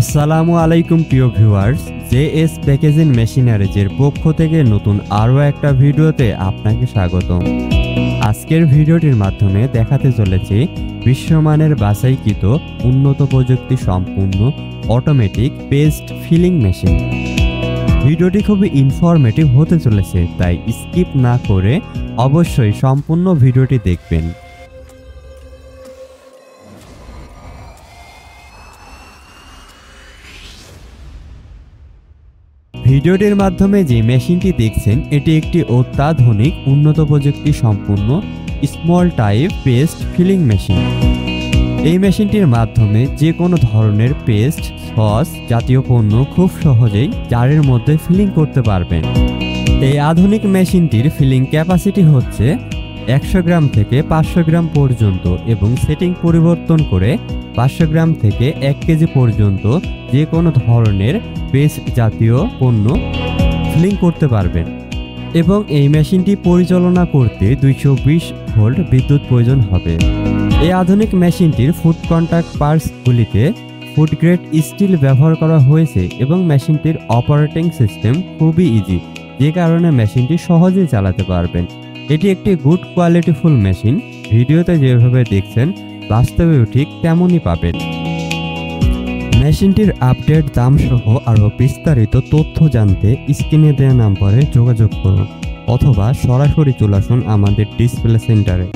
আসসালামু আলাইকুম, প্রিয় ভিউয়ার্স। জে এস প্যাকেজিং মেশিনারিজের পক্ষ থেকে নতুন আরও একটা ভিডিওতে আপনাকে স্বাগতম। আজকের ভিডিওটির মাধ্যমে দেখাতে চলেছি বিশ্বমানের বাছাইকৃত উন্নত প্রযুক্তি সম্পূর্ণ অটোমেটিক পেস্ট ফিলিং মেশিন। ভিডিওটি খুবই ইনফরমেটিভ হতে চলেছে, তাই স্কিপ না করে অবশ্যই সম্পূর্ণ ভিডিওটি দেখবেন। ভিডিওটির মাধ্যমে যে মেশিনটি দেখছেন, এটি একটি অত্যাধুনিক, উন্নত প্রযুক্তি সম্পূর্ণ small type paste filling machine এই মেশিনটির মাধ্যমে যে কোনো ধরনের পেস্ট সস জাতীয় পণ্য খুব সহজেই জারের মধ্যে ফিলিং করতে পারবেন। এই আধুনিক মেশিনটির ফিলিং ক্যাপাসিটি হচ্ছে একশো গ্রাম থেকে পাঁচশো গ্রাম পর্যন্ত এবং সেটিং পরিবর্তন করে পাঁচশো গ্রাম থেকে এক কেজি পর্যন্ত যে কোনো ধরনের পেস্ট জাতীয় পণ্য ফিলিং করতে পারবেন। এবং এই মেশিনটি পরিচালনা করতে দুইশো বিশ ভোল্ট বিদ্যুৎ প্রয়োজন হবে। এই আধুনিক মেশিনটির ফুড কন্ট্যাক্ট পার্টসগুলিতে ফুড গ্রেড স্টিল ব্যবহার করা হয়েছে এবং মেশিনটির অপারেটিং সিস্টেম খুবই ইজি যে কারণে মেশিনটি সহজেই চালাতে পারবেন। এটি একটি গুড কোয়ালিটিফুল মেশিন ভিডিওতে যেভাবে দেখছেন, বাস্তবেও ঠিক তেমনই পাবেন। মেশিনটির আপডেট দাম সহ আরও বিস্তারিত তথ্য জানতে স্ক্রিনে দেওয়া নাম্বারে যোগাযোগ করুন, অথবা সরাসরি চলে আসুন আমাদের ডিসপ্লে সেন্টারে